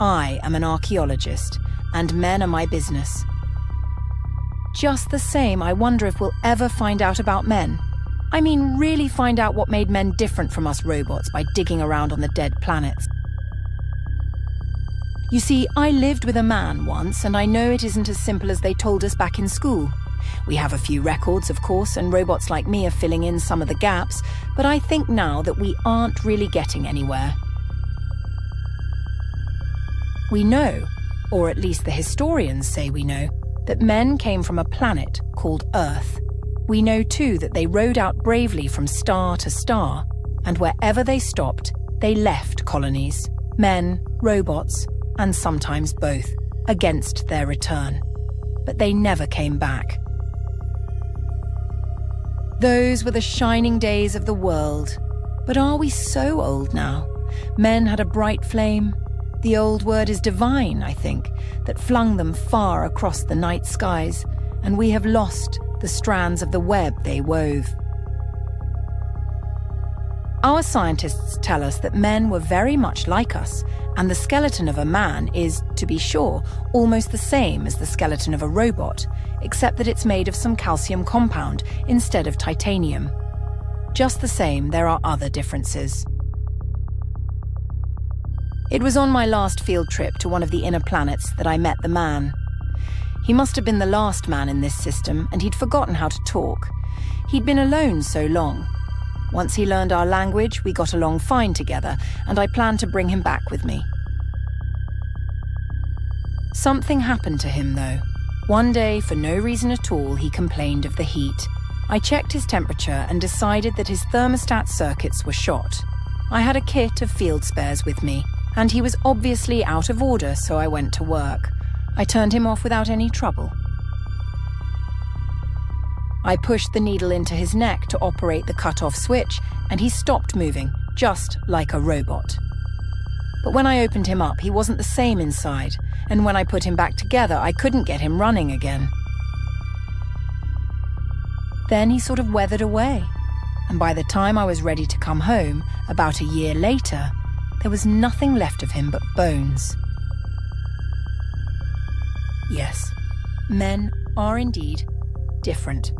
I am an archaeologist, and men are my business. Just the same, I wonder if we'll ever find out about men. I mean, really find out what made men different from us robots by digging around on the dead planets. You see, I lived with a man once, and I know it isn't as simple as they told us back in school. We have a few records, of course, and robots like me are filling in some of the gaps, but I think now that we aren't really getting anywhere. We know, or at least the historians say we know, that men came from a planet called Earth. We know too that they rode out bravely from star to star, and wherever they stopped, they left colonies men, robots, and sometimes both, against their return. But they never came back. Those were the shining days of the world. But are we so old now? Men had a bright flame. The old word is divine, I think, that flung them far across the night skies, and we have lost the strands of the web they wove. Our scientists tell us that men were very much like us, and the skeleton of a man is, to be sure, almost the same as the skeleton of a robot, except that it's made of some calcium compound instead of titanium. Just the same, there are other differences. It was on my last field trip to one of the inner planets that I met the man. He must have been the last man in this system, and he'd forgotten how to talk. He'd been alone so long. Once he learned our language, we got along fine together, and I planned to bring him back with me. Something happened to him, though. One day, for no reason at all, he complained of the heat. I checked his temperature and decided that his thermostat circuits were shot. I had a kit of field spares with me, and he was obviously out of order, so I went to work. I turned him off without any trouble. I pushed the needle into his neck to operate the cut-off switch, and he stopped moving, just like a robot. But when I opened him up, he wasn't the same inside, and when I put him back together, I couldn't get him running again. Then he sort of weathered away, and by the time I was ready to come home, about a year later, there was nothing left of him but bones. Yes, men are indeed different.